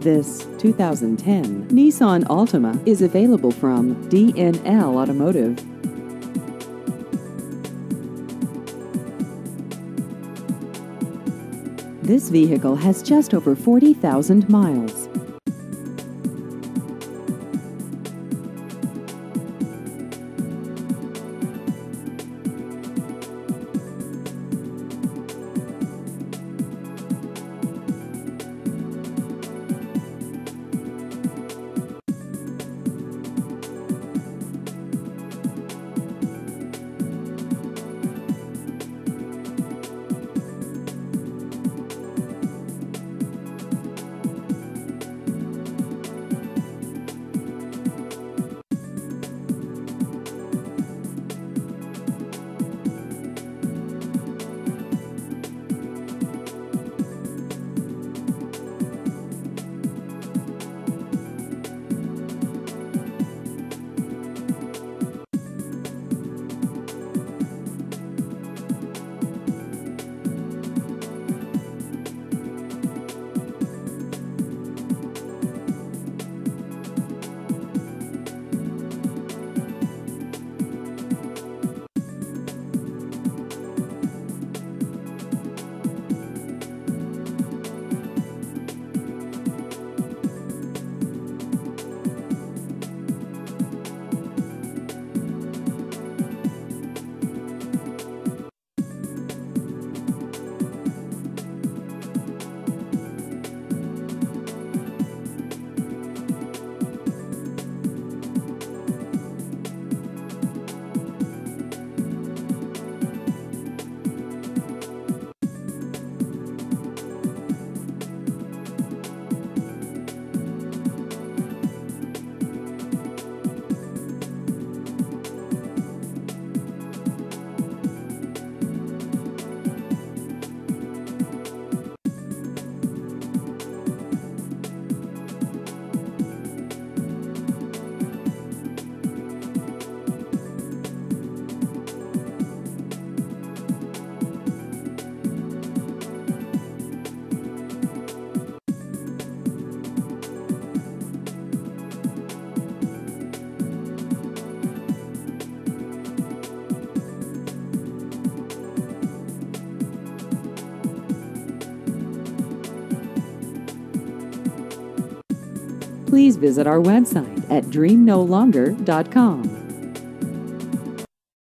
This 2010 Nissan Altima is available from DNL Automotive. This vehicle has just over 40,000 miles. Please visit our website at dreamnolonger.com.